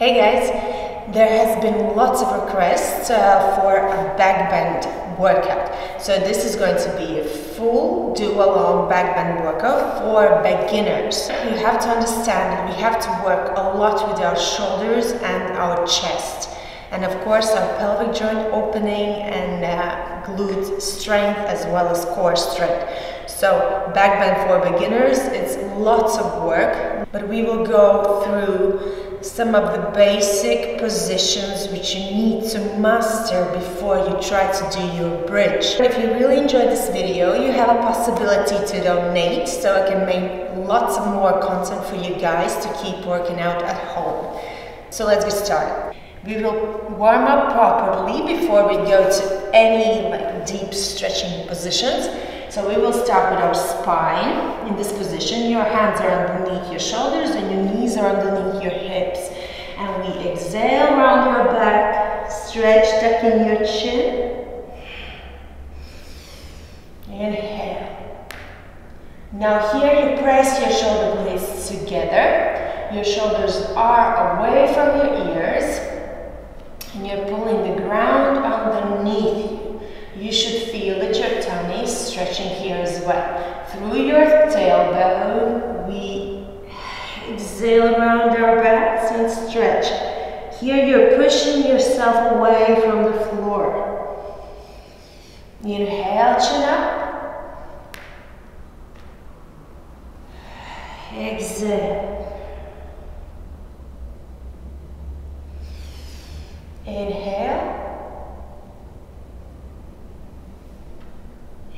Hey guys, there has been lots of requests uh, for a back bend workout. So this is going to be a full do along back bend workout for beginners. You have to understand that we have to work a lot with our shoulders and our chest. And of course our pelvic joint opening and uh, glute strength as well as core strength. So back bend for beginners, it's lots of work, but we will go through some of the basic positions which you need to master before you try to do your bridge. If you really enjoyed this video, you have a possibility to donate so I can make lots of more content for you guys to keep working out at home. So let's get started. We will warm up properly before we go to any like deep stretching positions. So we will start with our spine in this position. Your hands are underneath your shoulders and your knees are underneath your hips. And we exhale round our back, stretch, tucking your chin. Inhale. Now here you press your shoulder blades together. Your shoulders are away from your ears. And you're pulling the ground underneath you. Should feel that your tummy is stretching here as well. Through your tailbone, we exhale around our backs and stretch. Here you're pushing yourself away from the floor. Inhale, chin up. Exhale. Inhale.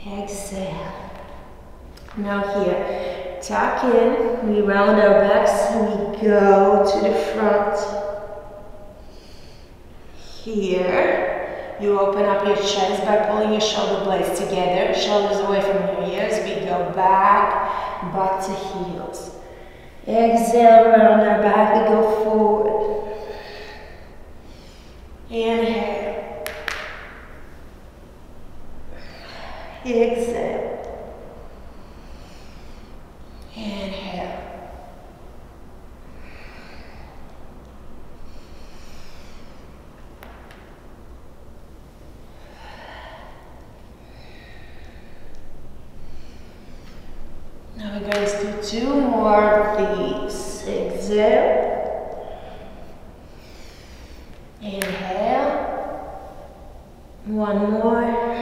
Exhale. Now here, tuck in, we round our backs we go to the front. Here, you open up your chest by pulling your shoulder blades together, shoulders away from your ears. We go back, back to heels. Exhale, round our back, we go forward. Inhale. Exhale. Inhale. Now we're going to do two more of these. Exhale. Inhale. One more.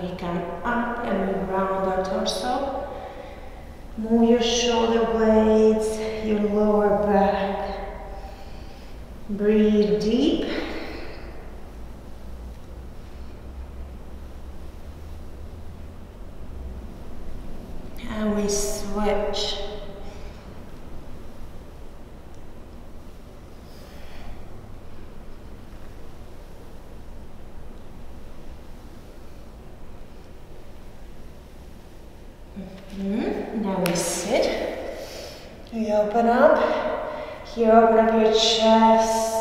We come up and we round our torso. Move your shoulder blades, your lower back. Breathe deep. And we switch. Mm, now we sit. We open up. Here, open up your chest.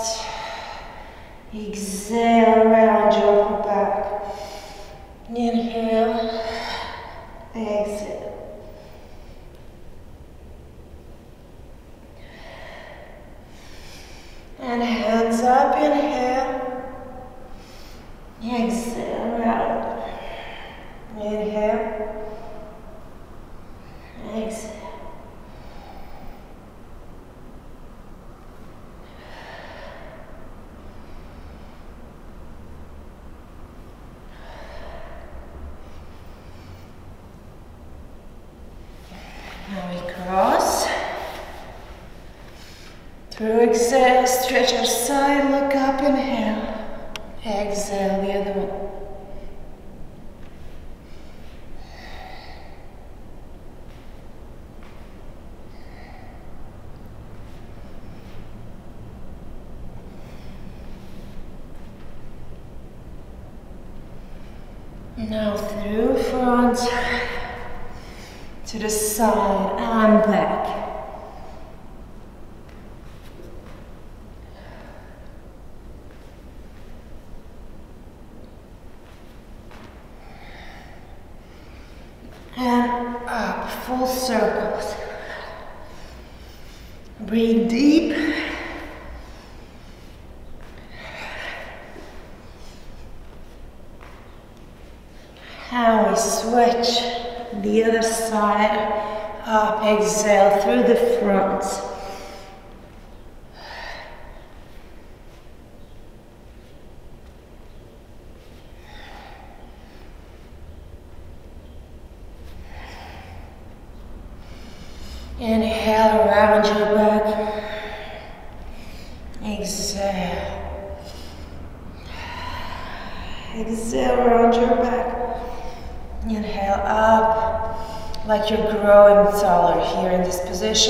the other side. Up, exhale through the front. 的事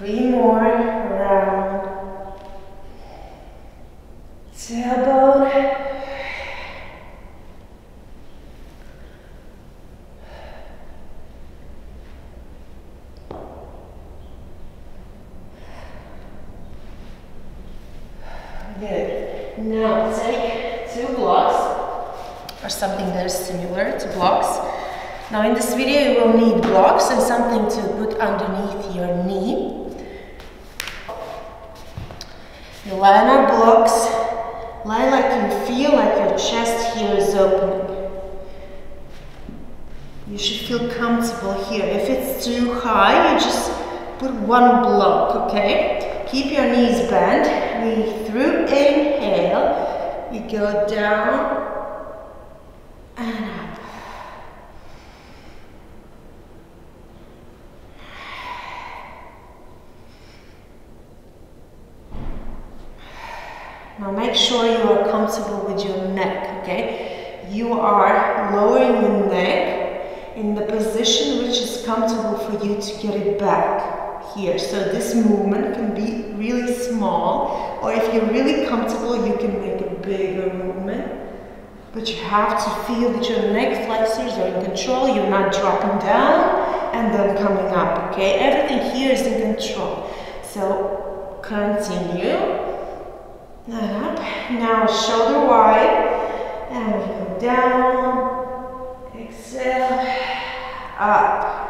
Three more round. Tailbone. Good. Now take two blocks or something that is similar to blocks. Now in this video you will need blocks and something to put underneath your knee Okay, keep your knees bent. We through inhale, you go down. here. So this movement can be really small, or if you're really comfortable, you can make a bigger movement. But you have to feel that your neck flexors are in control, you're not dropping down and then coming up, okay? Everything here is in control. So continue. Up. Now shoulder wide and we go down. Exhale. Up.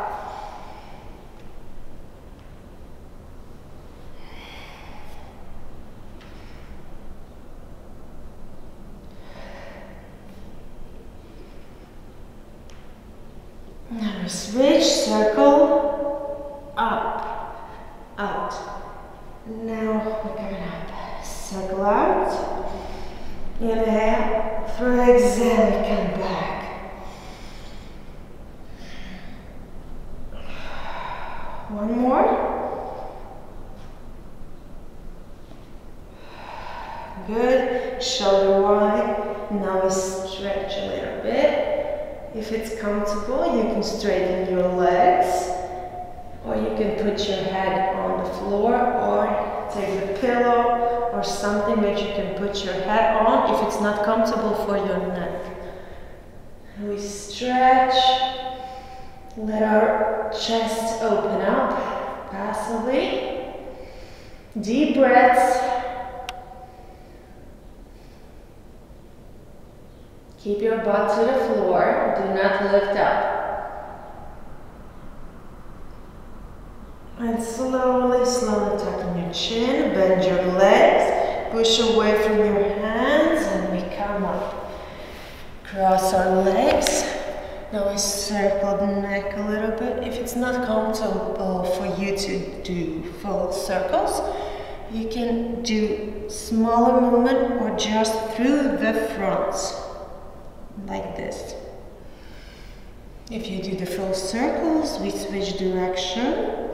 If you do the full circles, we switch direction.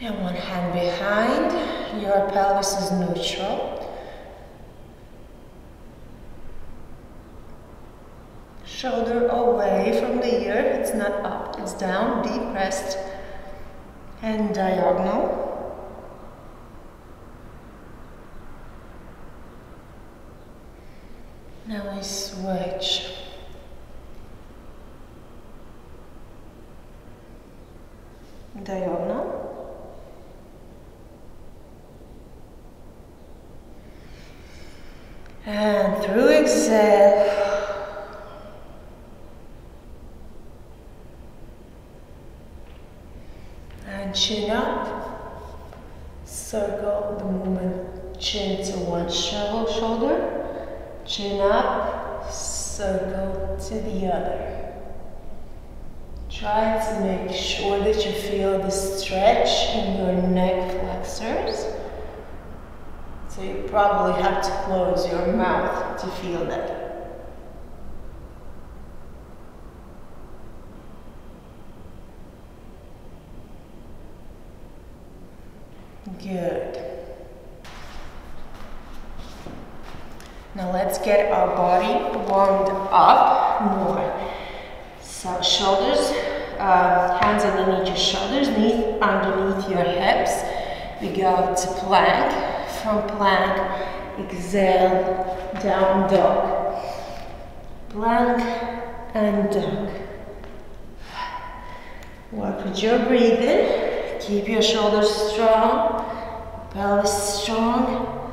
And one hand behind, your pelvis is neutral. Shoulder away from the ear, it's not up, it's down, deep pressed and diagonal. Now we switch. Diagonal. And through exhale, and chin up, circle the movement, chin to one shoulder, chin up, circle to the other. Try to make sure that you feel the stretch in your neck flexors. So you probably have to close your mouth to feel that. Good. Now let's get our body warmed up more. So shoulders, uh, hands underneath your shoulders, knees underneath your hips. We go to plank. From plank, exhale, down dog. Plank and dog. Work with your breathing. Keep your shoulders strong, pelvis strong.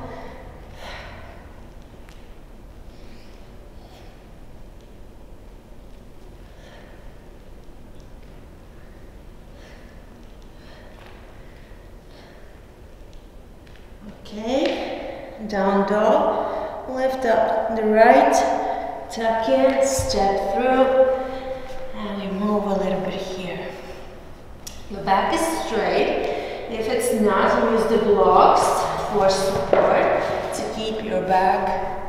Okay, down dog, lift up the right, tuck in, step through, and we move a little bit here. Your back is straight. If it's not, use the blocks for support to keep your back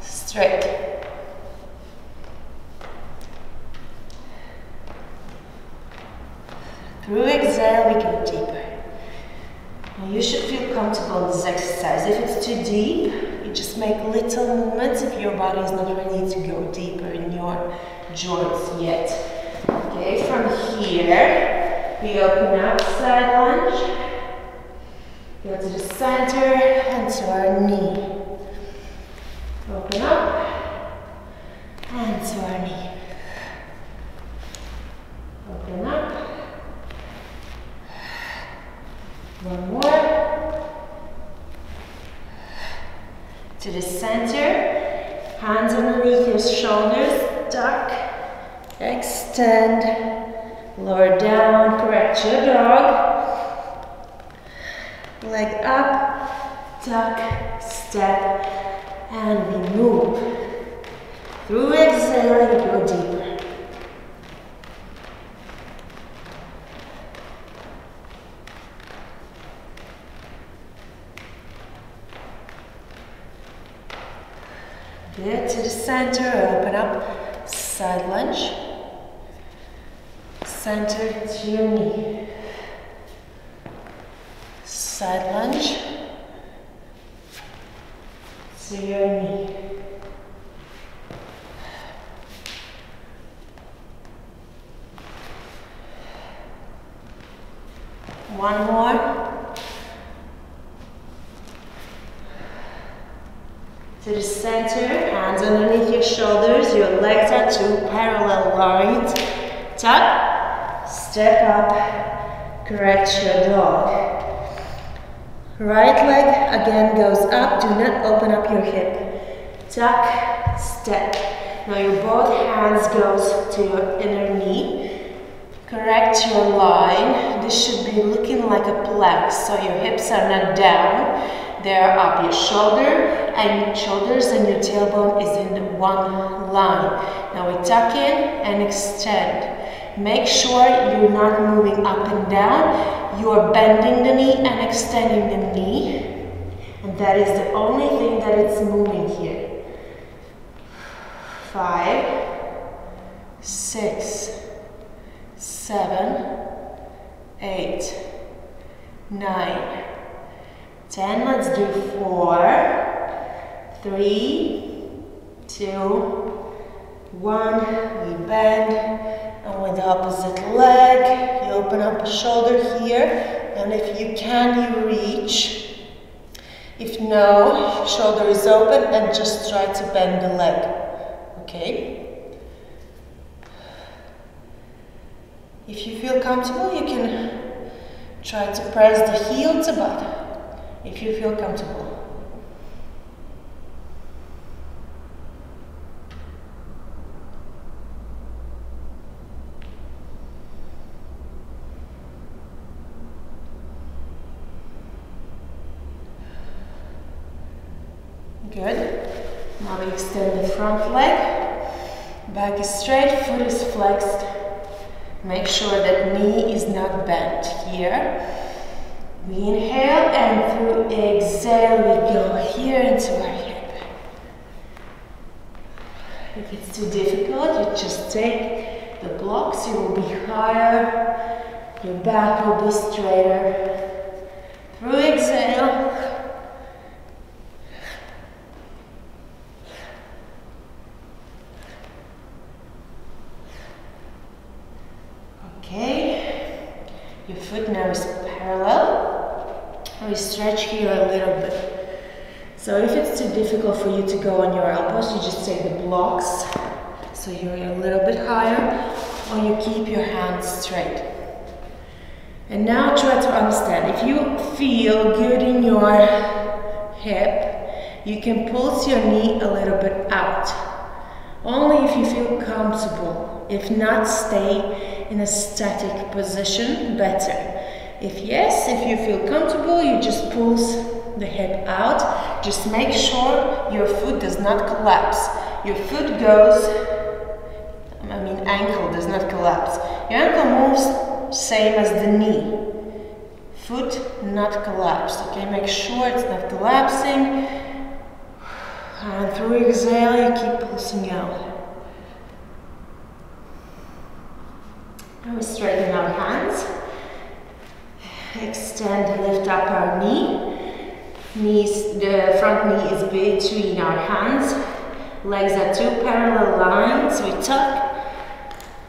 straight. Through exhale, we go deeper. Now you should feel comfortable in this exercise. If it's too deep, you just make little movements if your body is not ready to go deeper in your joints yet. Okay, from here, we open up, side lunge. Go to the center and to our knee. Open up and to our knee. Open up. One more. To the center. Hands underneath your shoulders. Duck. Extend. Lower down, correct your dog. Leg up, tuck, step, and we move. Through exhaling, go deeper. Good to the center, open up, side lunge center to your knee. Side lunge to your knee. One more. To the center, hands underneath your shoulders, your legs are two parallel lines. Tuck, Step up, correct your dog. Right leg again goes up, do not open up your hip. Tuck, step. Now your both hands goes to your inner knee. Correct your line. This should be looking like a plank, so your hips are not down. They're up. Your shoulder and your shoulders and your tailbone is in one line. Now we tuck in and extend. Make sure you're not moving up and down. You are bending the knee and extending the knee. And that is the only thing that it's moving here. Five, six, seven, eight, nine, ten. Let's do four, three, two, one. We bend and with the opposite leg, you open up a shoulder here. And if you can, you reach. If no, shoulder is open and just try to bend the leg. Okay? If you feel comfortable, you can try to press the heel to butt. If you feel comfortable. Good. Now we extend the front leg. Back is straight, foot is flexed. Make sure that knee is not bent here. We inhale and through exhale we go here into our hip. If it's too difficult, you just take the blocks, you will be higher, your back will be straighter. Through exhale, we stretch here a little bit. So if it's too difficult for you to go on your elbows, you just take the blocks so you're a little bit higher or you keep your hands straight. And now try to understand, if you feel good in your hip, you can pulse your knee a little bit out. Only if you feel comfortable. If not, stay in a static position, better. If yes, if you feel comfortable, you just pulse the hip out. Just make sure your foot does not collapse. Your foot goes, I mean ankle does not collapse. Your ankle moves same as the knee. Foot not collapsed, okay? Make sure it's not collapsing. And through exhale, you keep pulsing out. Now we straighten our hands. Extend, lift up our knee. Knees, the front knee is between our hands. Legs are two parallel lines. We tuck.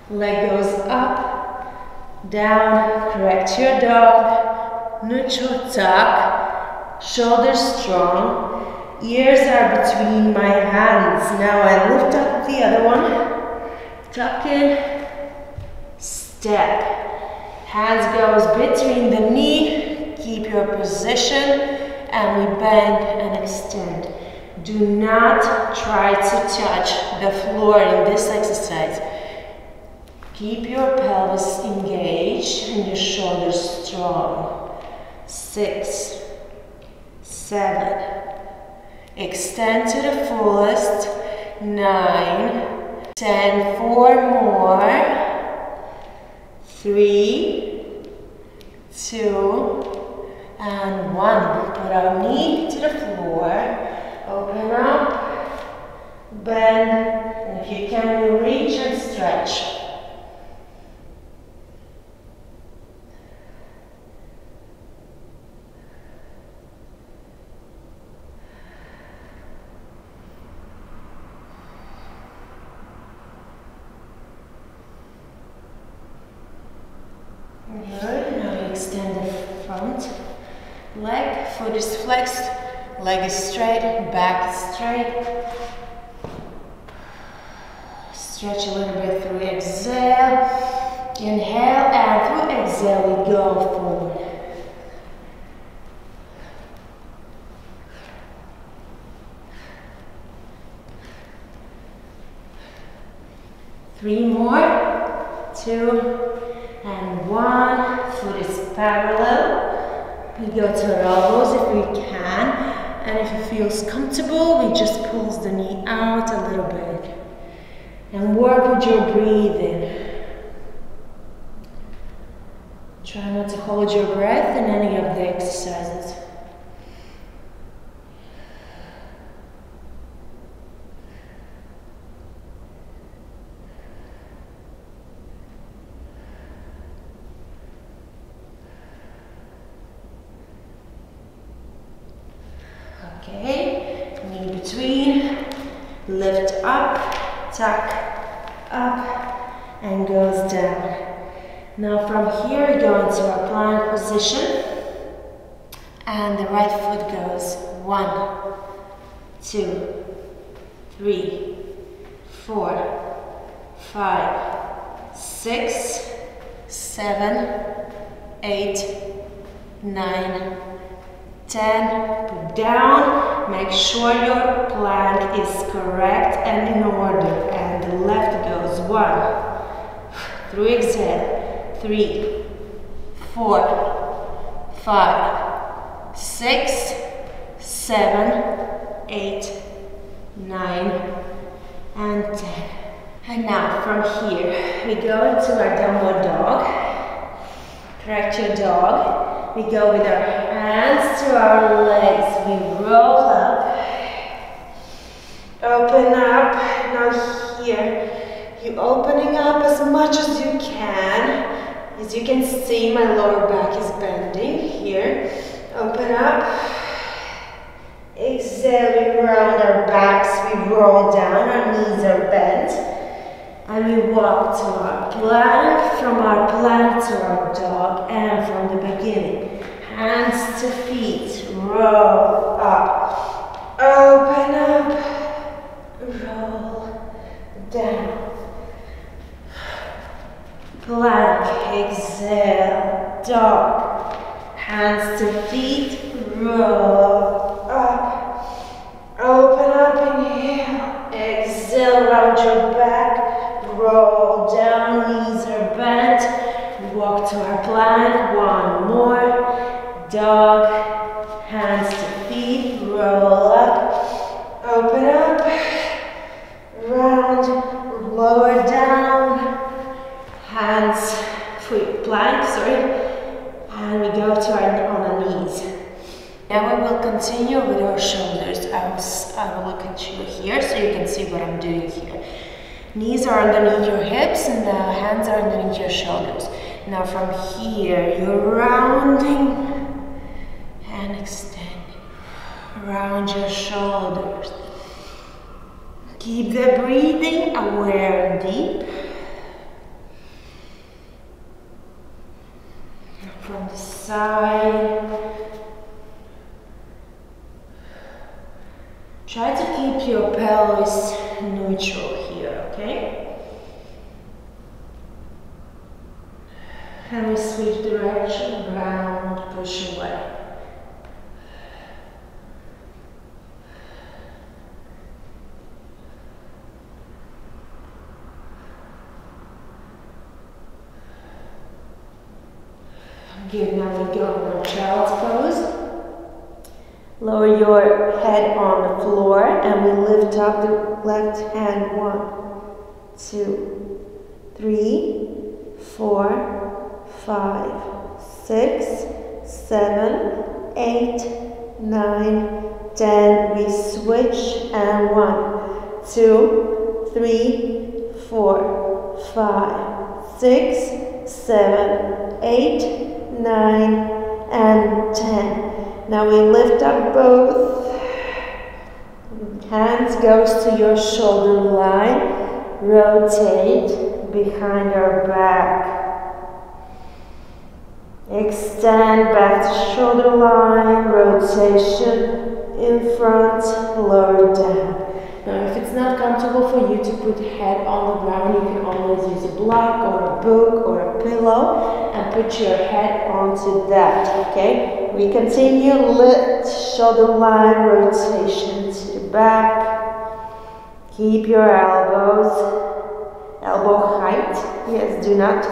Leg goes up, down. Correct your dog. Neutral tuck. Shoulders strong. Ears are between my hands. Now I lift up the other one. Tuck in. Step. Hands goes between the knee, keep your position, and we bend and extend. Do not try to touch the floor in this exercise. Keep your pelvis engaged and your shoulders strong. Six, seven, extend to the fullest. Nine, ten, four more three, two, and one. Put our knee to the floor, open up, bend, and if you can, reach and stretch. Good. Now you extend the front leg. Foot is flexed. Leg is straight. Back straight. Stretch a little bit through exhale. Inhale and through exhale we go forward. Three more. Two and one. Foot is parallel. We go to our elbows if we can. And if it feels comfortable, we just pulls the knee out a little bit. And work with your breathing. Try not to hold your breath in any of the exercises. Okay, knee between, lift up, tuck, up, and goes down. Now from here we go into our plank position and the right foot goes one, two, three, four, five, six, seven, eight, nine, ten. Down. Make sure your plank is correct and in order. And the left goes one. Through exhale three, four, five, six, seven, eight, nine, and ten. And now from here, we go into our downward dog. Correct your dog. We go with our hands to our legs. We roll up. Open up. Now here, you opening up as much as you can. As you can see, my lower back is bending here. Open up. Exhale, we round our backs, we roll down, our knees are bent. And we walk to our plank, from our plank to our dog, and from the beginning. Hands to feet, roll up. Open up, roll down. Plank, exhale, dog. Hands to feet, roll up. Open up, inhale. Exhale, round your back. Roll down, knees are bent. Walk to our plank, one more. Dog, hands to feet, roll up. Open up. Round, lower down hands, foot plank, sorry, and we go to our on our knees. Now we will continue with our shoulders. I will, I will look at you here so you can see what I'm doing here. Knees are underneath your hips and the hands are underneath your shoulders. Now from here, you're rounding and extending around your shoulders. Keep the breathing aware and deep. from the side. Try to keep your pelvis neutral here, okay? And we switch direction, round, push away. Good, now we go on child's pose. Lower your head on the floor and we lift up the left hand. One, two, three, four, five, six, seven, eight, nine, ten. We switch and one, two, three, four, five, six, seven, eight, nine, and ten. Now we lift up both. Hands goes to your shoulder line. Rotate behind our back. Extend back to shoulder line, rotation in front, lower down. Now, if it's not comfortable for you to put head on the ground, you can always use a block or a book or a pillow and put your head onto that, okay? We continue, lift, shoulder line, rotation to the back. Keep your elbows, elbow height. Yes, do not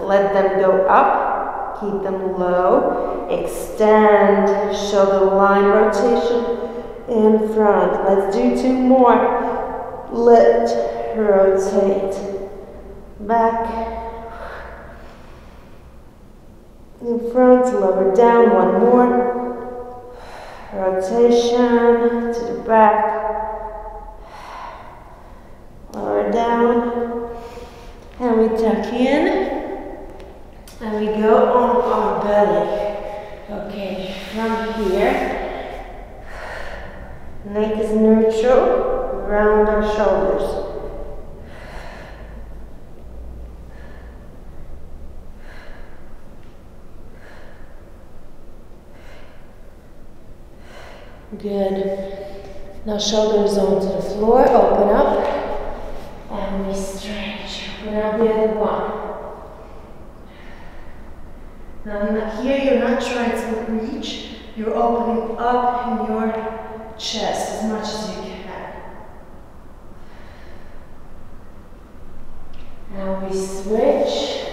let them go up. Keep them low. Extend, shoulder line rotation in front. Let's do two more. Lift, rotate, back, in front, lower down, one more. Rotation to the back, lower down, and we tuck in, and we go on our belly. Okay, from here, neck is neutral, round our shoulders. Good. Now shoulders onto the floor, open up, and we stretch. Up the other one. Now here you're not trying to reach, you're opening up in your chest as much as you can. Now we switch.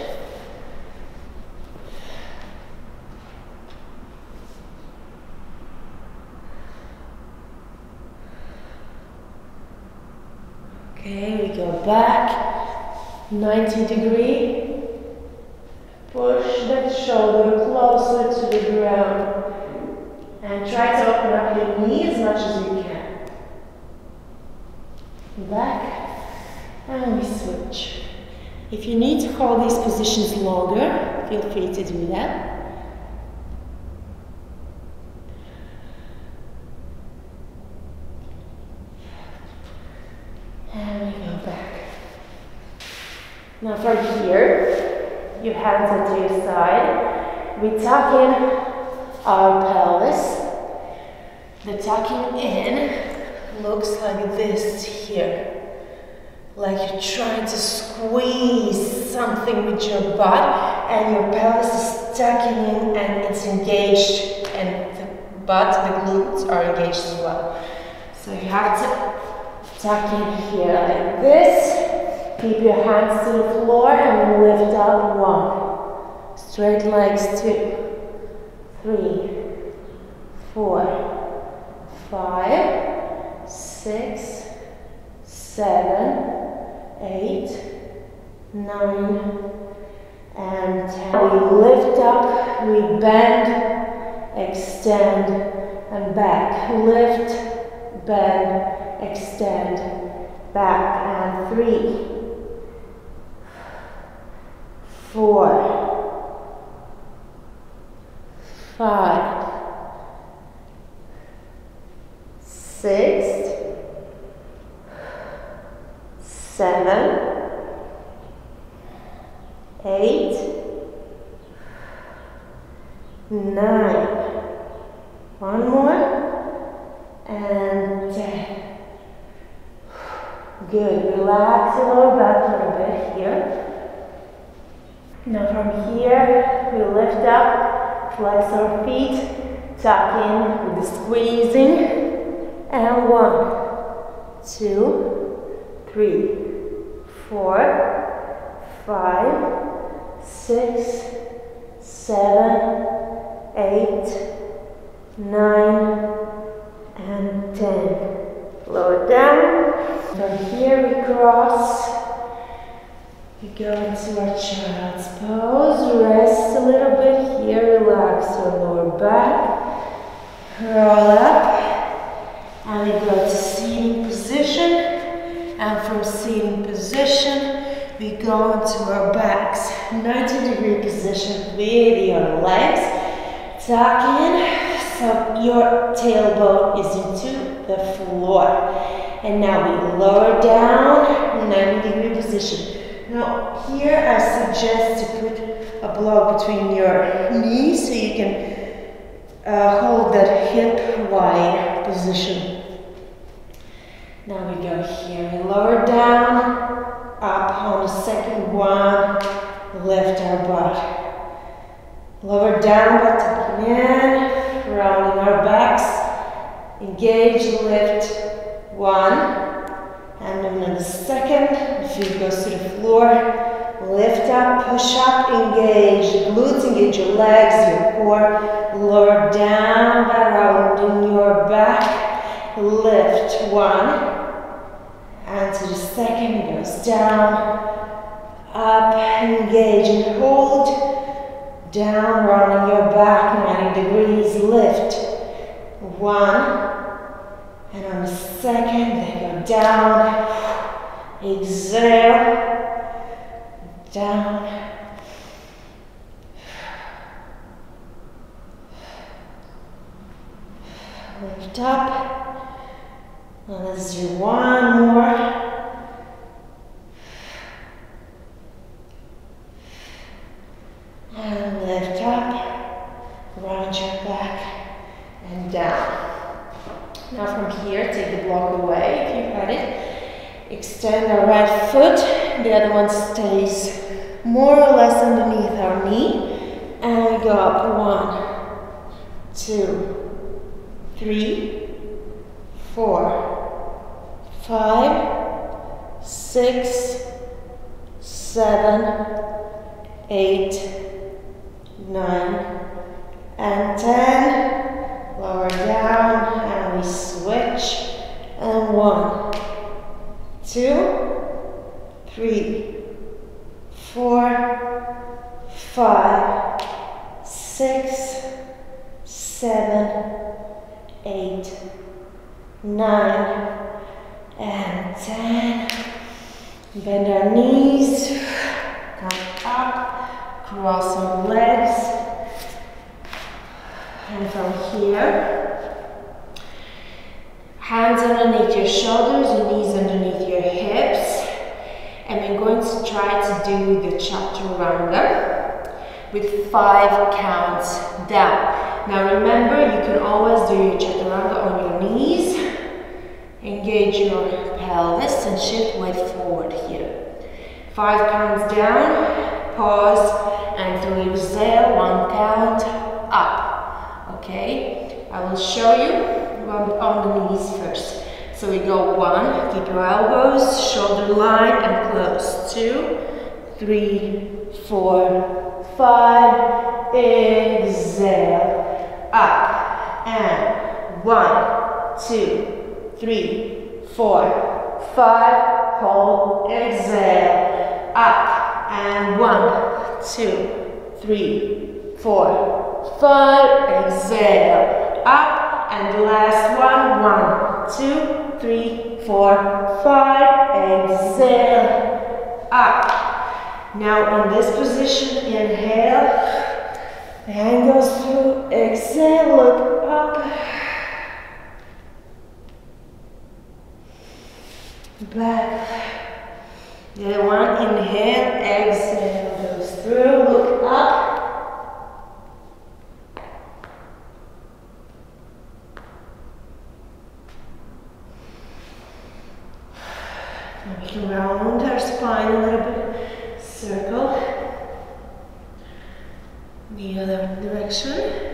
Okay, we go back, 90 degree. Push that shoulder closer to the ground. And try to open up your knee as much as you can. Back, and we switch. If you need to hold these positions longer, feel free to do that. And we go back. Now from here, your hands are to your side. We tuck in our pelvis. The tucking in looks like this here. Like you're trying to squeeze something with your butt and your pelvis is tucking in and it's engaged and the butt, the glutes are engaged as well. So you have to tuck in here like this. Keep your hands to the floor and lift up one. Straight legs two, three, four, five, six, seven, eight, nine, and ten. We lift up, we bend, extend, and back. Lift, bend, extend, back, and three, four, five, six, seven, eight, nine. One more, and ten. Good. Relax your lower back a little bit here. Now from here, we lift up, flex our feet, tuck in with the squeezing. And one, two, three, four, five, six, seven, eight, nine, and ten. Lower down. From here we cross. We go into our child's pose. Rest a little bit here. Relax your lower back. Roll up. And we go to seating position. And from seating position, we go into our backs. 90 degree position with your legs. Tuck in so your tailbone is into the floor. And now we lower down, 90 degree position. Now here I suggest to put a block between your knees so you can uh, hold that hip wide position. Now we go here, we lower down, up on the second one, lift our butt. Lower down, but tucking in, rounding our backs, engage, lift, one, and then the second, feet goes to the floor, lift up, push up, engage. The glutes, engage your legs, your core, lower down by rounding your back, lift, one. And to the second, it goes down, up, engage and hold. Down, rounding your back, 90 degrees, lift. One. And on the second, then go down. Exhale. Down. Lift up. and let's do one more. On the knees first. So we go one, keep your elbows, shoulder line and close. Two, three, four, five. Exhale, up. And one, two, three, four, five. Hold, exhale, up. And one, two, three, four, five. Exhale. Up. And last one. One, two, three, four, five. Exhale. Up. Now in this position, inhale. Hand goes through. Exhale. Look up. Back. The one, inhale, exhale, goes through, look up. Round our spine a little bit, circle. The other direction.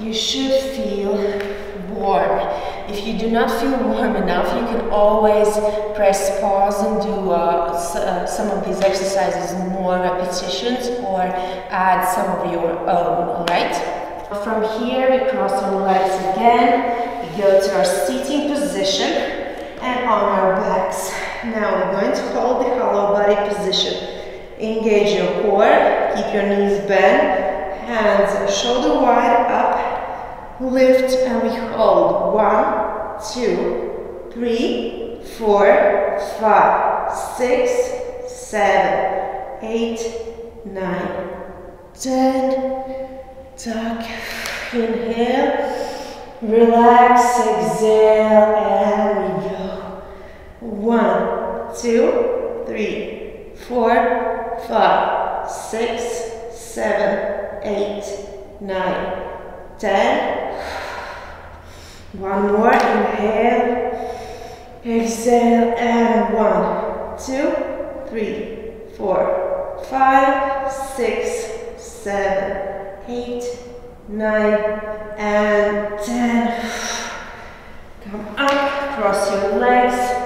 You should feel warm. If you do not feel warm enough, you can always press pause and do uh, uh, some of these exercises, in more repetitions, or add some of your own, alright? From here, we cross our legs again, go to our seating position, and on our backs. Now we're going to hold the hollow body position. Engage your core, keep your knees bent, hands shoulder wide up, lift and we hold. One, two, three, four, five, six, seven, eight, nine, ten. Tuck, inhale, relax, exhale, and we go. One, two, three, four, five, six, seven, eight, nine, ten. One more, inhale, exhale, and one, two, three, four, five, six, seven, eight, nine, and ten. Come up, cross your legs.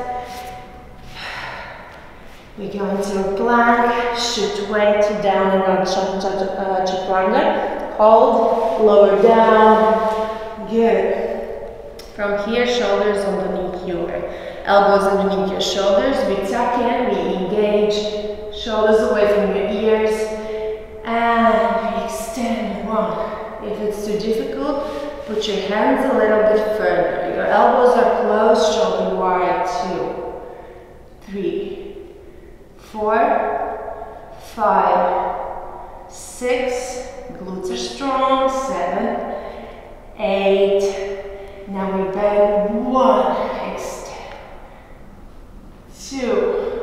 We go into a plank, shift weight down and on chaturanga. Uh, Hold, lower down. Good. From here, shoulders underneath your elbows underneath your shoulders. We tuck in, we engage. Shoulders away from your ears. And we extend one. If it's too difficult, put your hands a little bit further. Your elbows are closed, shoulder wide. Two, three, four, five, six, glutes are strong, seven, eight, now we bend, one, extend, two,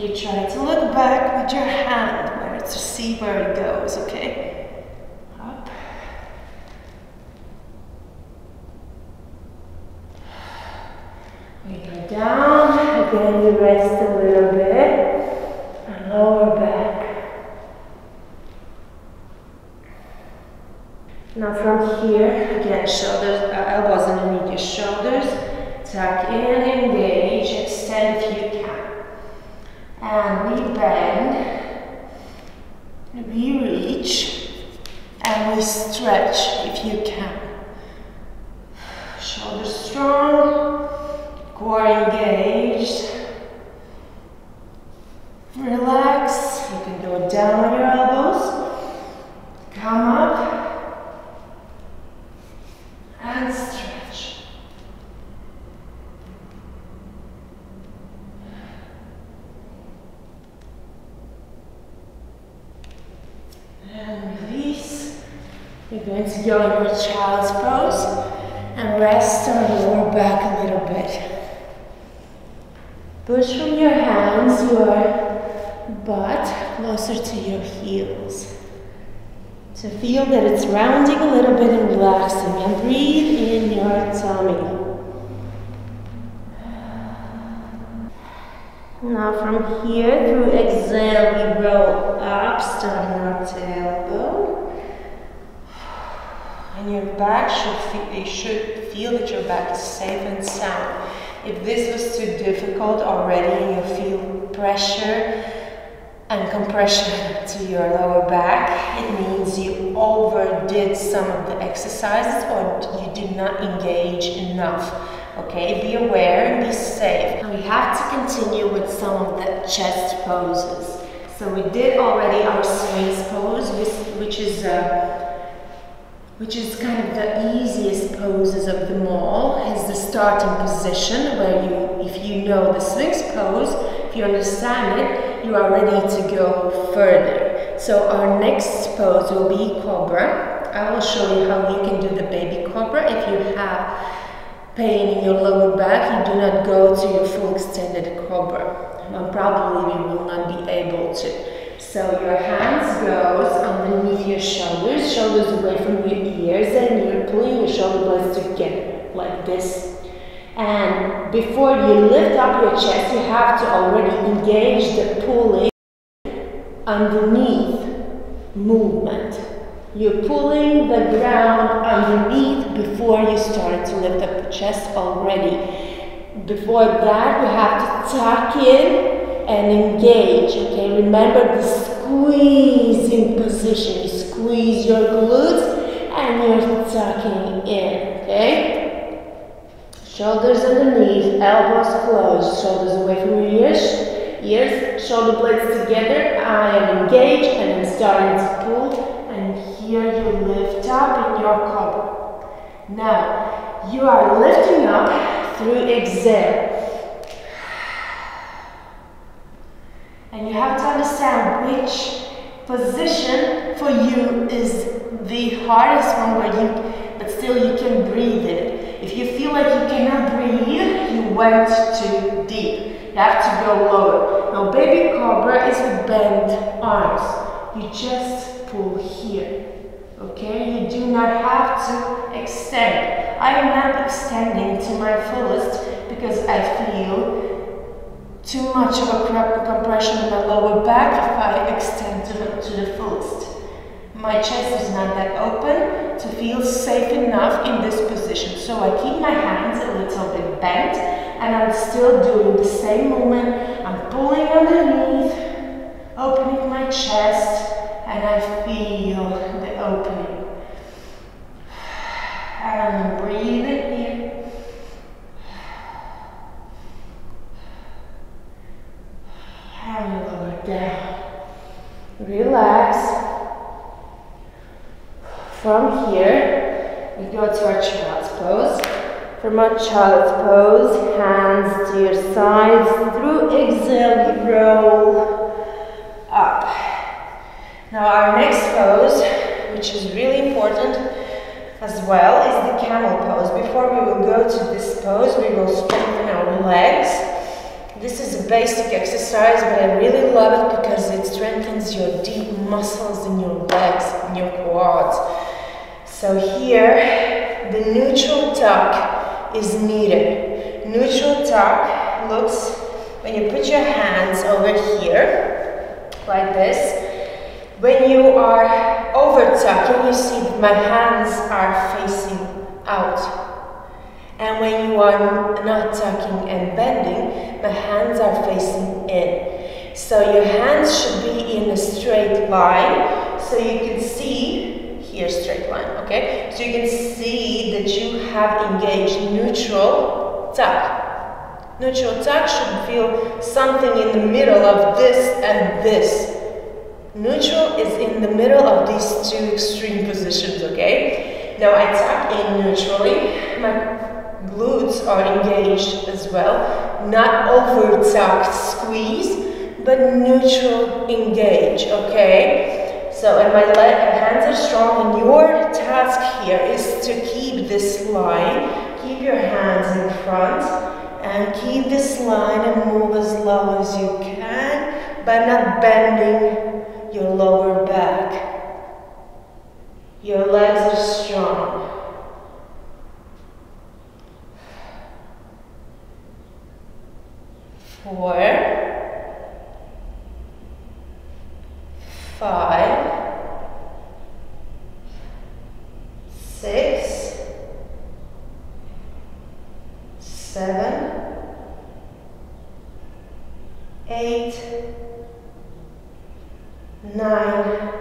You try to look back with your hand where to see where it goes, okay? Up. We go down, again you rest a little bit, and lower back. Now from here, again, shoulders, uh, elbows underneath your shoulders, tuck in, engage, extend if you can. And we bend, we reach, and we stretch if you can. Shoulders strong, core engaged. Relax, you can go down on your elbows, come up, and stretch. And release. You're going to go into child's pose and rest on the lower back a little bit. Push from your hands your butt closer to your heels. To feel that it's rounding a little bit and relaxing and breathe in your tummy. Now from here through exhale we roll up starting our tailbone. And your back should feel, should feel that your back is safe and sound. If this was too difficult already and you feel pressure and compression to your lower back, it means you overdid some of the exercises or you did not engage enough. Okay, be aware and be safe. We have to continue with some of the chest poses. So we did already our Sphinx pose, which is uh, which is kind of the easiest poses of them all, is the starting position where you, if you know the Sphinx pose, if you understand it, you are ready to go further. So our next pose will be Cobra. I will show you how you can do the baby Cobra if you have pain in your lower back, you do not go to your full extended cobra. And probably we will not be able to. So your hands goes underneath your shoulders, shoulders away from your ears, and you're pulling your shoulder blades together like this. And before you lift up your chest, you have to already engage the pulling underneath movement. You're pulling the ground underneath before you start to lift up the chest already. Before that, you have to tuck in and engage. Okay, remember the squeezing position. You squeeze your glutes and you're tucking in. Okay, shoulders underneath, elbows closed, shoulders away from your ears. Ears, shoulder blades together. I am engaged and I'm starting to pull. And here you lift up in your cobra. Now you are lifting up through exhale. And you have to understand which position for you is the hardest one where you, but still you can breathe it. If you feel like you cannot breathe, you went too deep. You have to go lower. Now baby cobra is with bent arms. You just pull here. Okay, you do not have to extend. I am not extending to my fullest because I feel too much of a compression in my lower back if I extend to the, to the fullest. My chest is not that open to feel safe enough in this position. So I keep my hands a little bit bent and I'm still doing the same movement. I'm pulling underneath, opening my chest and I feel the opening. And I'm breathing here. Down. Relax. From here, we go to our child's pose. From our child's pose, hands to your sides. Through exhale, we roll up. Now our next pose, which is really important as well, is the camel pose. Before we will go to this pose, we will strengthen our legs this is a basic exercise, but I really love it because it strengthens your deep muscles in your legs and your quads. So here, the neutral tuck is needed. Neutral tuck looks when you put your hands over here, like this. When you are over tucking, you see my hands are facing out and when you are not tucking and bending, the hands are facing in. So your hands should be in a straight line. So you can see, here straight line, okay? So you can see that you have engaged neutral tuck. Neutral tuck should feel something in the middle of this and this. Neutral is in the middle of these two extreme positions, okay? Now I tuck in neutrally. My glutes are engaged as well. Not over tucked squeeze, but neutral engage, okay? So, and my leg, hands are strong, and your task here is to keep this line. Keep your hands in front, and keep this line and move as low as you can, but not bending your lower back. Your legs are strong. Four, five, six, seven, eight, nine,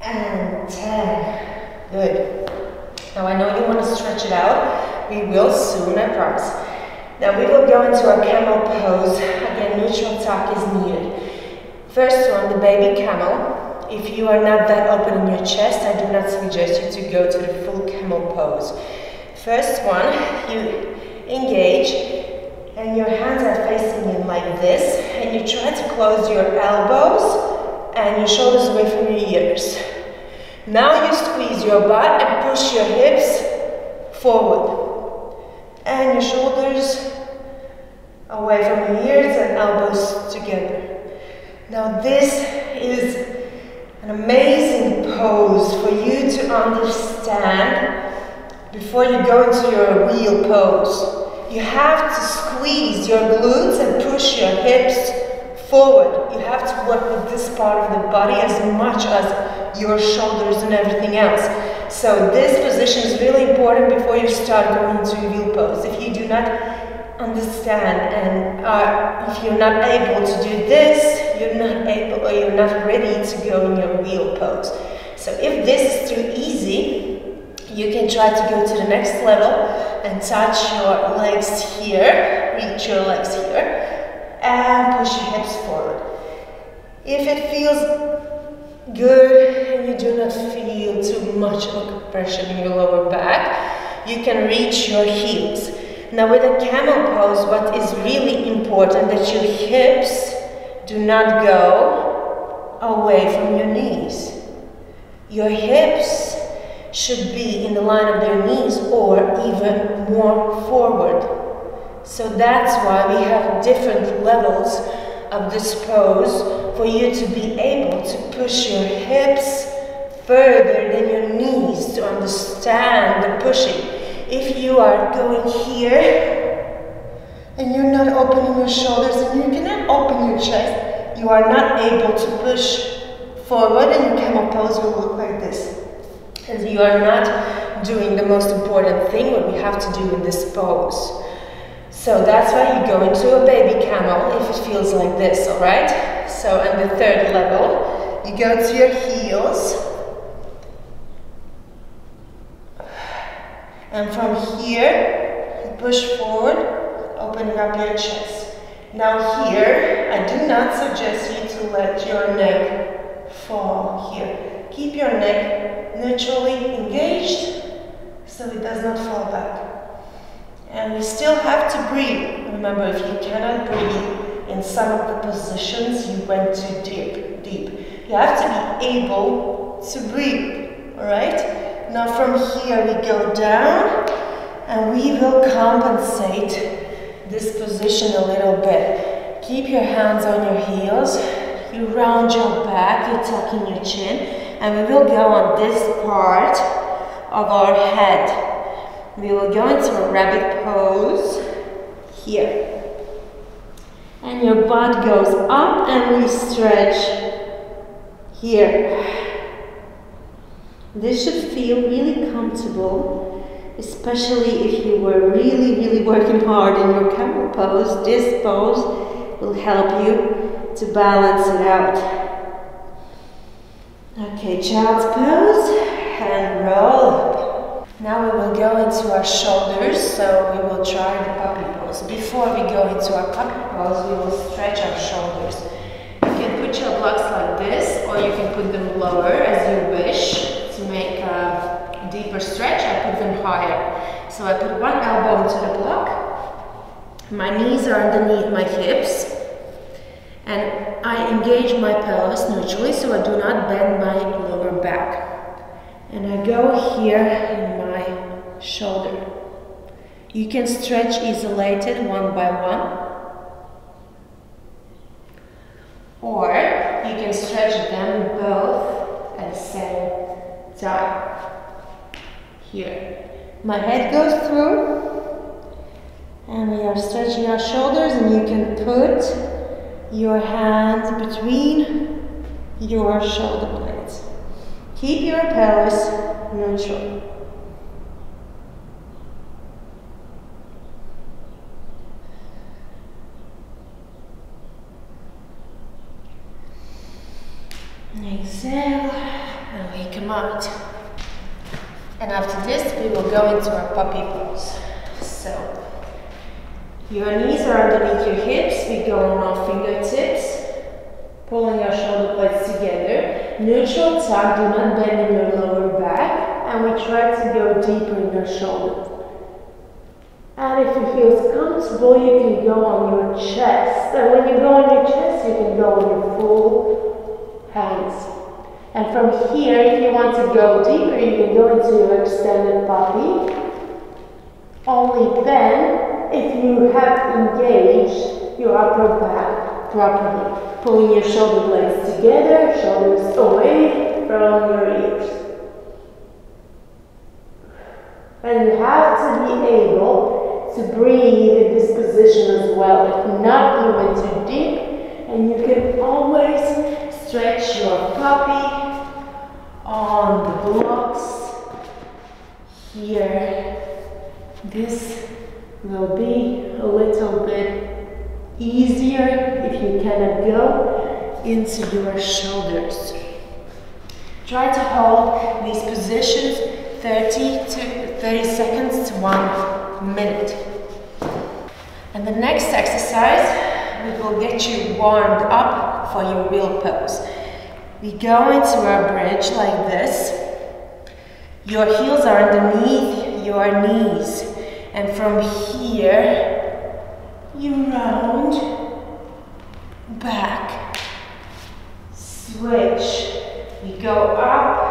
and ten. Good. Now I know you want to stretch it out. We will soon, I promise. Now we will go into a camel pose. Again, neutral tuck is needed. First one, the baby camel. If you are not that open in your chest, I do not suggest you to go to the full camel pose. First one, you engage and your hands are facing in like this and you try to close your elbows and your shoulders away from your ears. Now you squeeze your butt and push your hips forward and your shoulders away from your ears and elbows together. Now this is an amazing pose for you to understand before you go into your wheel pose. You have to squeeze your glutes and push your hips forward. You have to work with this part of the body as much as your shoulders and everything else. So this position is really important before you start going to your wheel pose. If you do not understand and if you're not able to do this, you're not able or you're not ready to go in your wheel pose. So if this is too easy, you can try to go to the next level and touch your legs here, reach your legs here, and push your hips forward. If it feels good and you do not feel too much pressure in your lower back, you can reach your heels. Now with a camel pose, what is really important that your hips do not go away from your knees. Your hips should be in the line of their knees or even more forward. So that's why we have different levels of this pose for you to be able to push your hips further than your knees to understand the pushing. If you are going here and you're not opening your shoulders and you cannot open your chest, you are not able to push forward and your camel pose will look like this. And you are not doing the most important thing what we have to do in this pose. So that's why you go into a baby camel if it feels like this, all right? So on the third level, you go to your heels. And from here, you push forward, opening up your chest. Now here, I do not suggest you to let your neck fall here. Keep your neck neutrally engaged so it does not fall back. And we still have to breathe. Remember, if you cannot breathe in some of the positions, you went too deep. Deep. You have to be able to breathe. All right. Now from here we go down, and we will compensate this position a little bit. Keep your hands on your heels. You round your back. You're tucking your chin, and we will go on this part of our head. We will go into a rabbit pose here. And your butt goes up and we stretch here. This should feel really comfortable, especially if you were really, really working hard in your camel pose. This pose will help you to balance it out. Okay, child's pose and roll up. now we will go into our shoulders, so we will try the puppy pose. Before we go into our puppy pose, we will stretch our shoulders. You can put your blocks like this, or you can put them lower as you wish deeper stretch. I put them higher. So I put one elbow into the block. My knees are underneath my hips. And I engage my pelvis neutrally so I do not bend my lower back. And I go here in my shoulder. You can stretch isolated one by one. Or you can stretch them both at the same time. Here. My head goes through. And we are stretching our shoulders and you can put your hands between your shoulder blades. Keep your pelvis neutral. Exhale, and we come out. And after this, we will go into our puppy pose. So, your knees are underneath your hips. We go on our fingertips, pulling our shoulder blades together. Neutral tuck, do not bend in your lower back, and we try to go deeper in your shoulder. And if it feels comfortable, you can go on your chest. And when you go on your chest, you can go on your full hands. And from here, if you want to go deeper, you can go into your extended puppy. Only then, if you have engaged your upper back properly. Pulling your shoulder blades together, shoulders away from your ears. And you have to be able to breathe in this position as well, If not even too deep. And you can always stretch your puppy on the blocks here. This will be a little bit easier if you cannot go into your shoulders. Try to hold these positions 30 to 30 seconds to one minute. And the next exercise, we will get you warmed up for your wheel pose. We go into our bridge like this. Your heels are underneath your knees. And from here, you round, back, switch. You go up.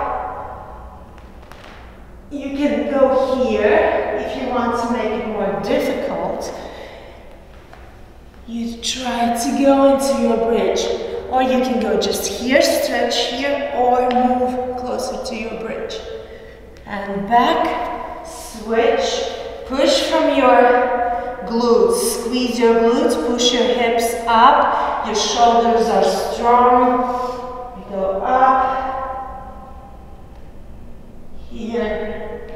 You can go here if you want to make it more difficult. You try to go into your bridge. Or you can go just here, stretch here, or move closer to your bridge. And back, switch, push from your glutes. Squeeze your glutes, push your hips up. Your shoulders are strong. You go up, here,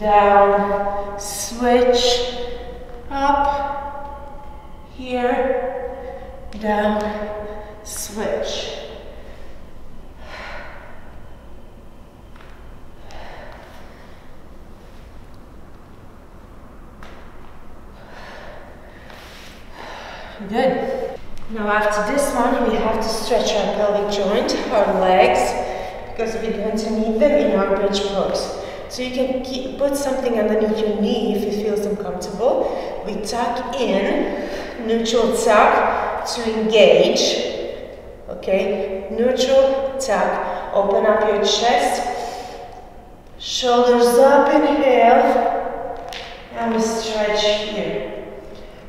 down, switch, up, here, down, switch. Good. Now after this one, we have to stretch our pelvic joint, our legs, because we're going to need them in our bridge pose. So you can keep, put something underneath your knee if it feels uncomfortable. We tuck in, neutral tuck to engage. Okay, neutral tap. Open up your chest. Shoulders up, inhale. And we stretch here.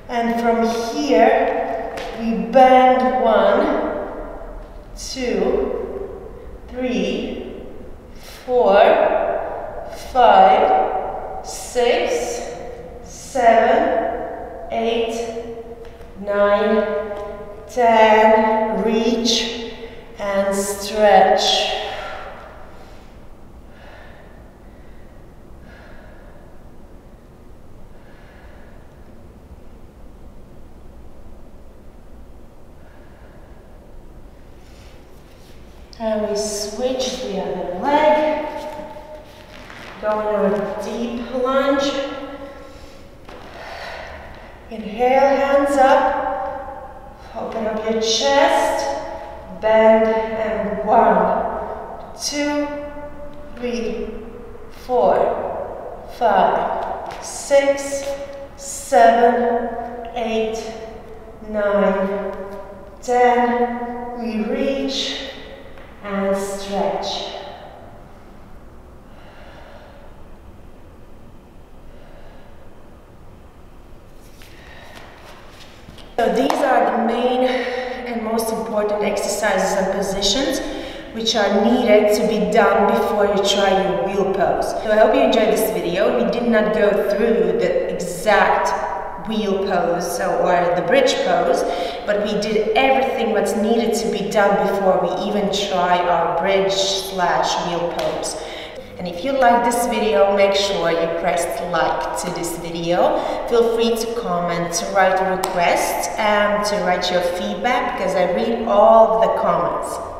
And from here, we bend one, two, three, four, five, six, seven, eight, nine, ten, reach and stretch. And we switch the other leg. Going on a deep lunge. Inhale, hands up. Open up your chest, bend, and one, two, three, four, five, six, seven, eight, nine, ten. We reach and stretch. So these are the main and most important exercises and positions which are needed to be done before you try your wheel pose. So I hope you enjoyed this video. We did not go through the exact wheel pose or the bridge pose, but we did everything what's needed to be done before we even try our bridge slash wheel pose. And if you like this video, make sure you press like to this video. Feel free to comment, to write requests, and to write your feedback because I read all the comments.